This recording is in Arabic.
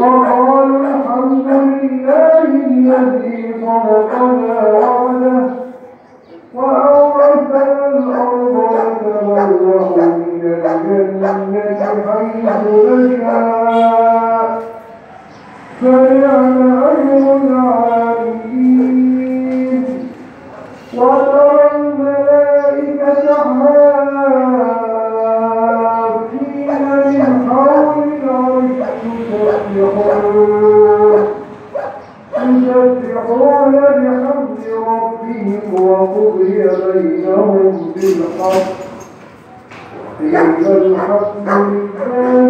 وقالوا الحمد لله الذي صدقنا الجنة حيث نشاء فنعم أجر العاملين وترى الملائكة حافين من حول العرش يسبحون يسبحون بحمد ربهم وقضي بينهم بالحق Thank you.